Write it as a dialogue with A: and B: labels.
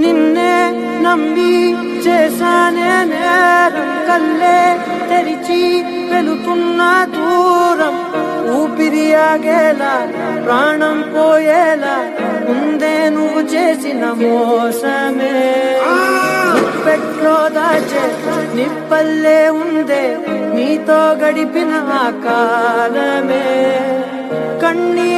A: నిన్నే నమ్మి చేశానే నేరం కల్లే తెరిచి వెళుతున్న దూరం. ఊపిరి ఆగేలా ప్రాణం పోయేలా ఉందే నువ్వు చేసిన మోసమే. పెట్లో దాచే నిప్పల్లే ఉందే నీతో గడిపిన ఆ కాలమే. కన్నీ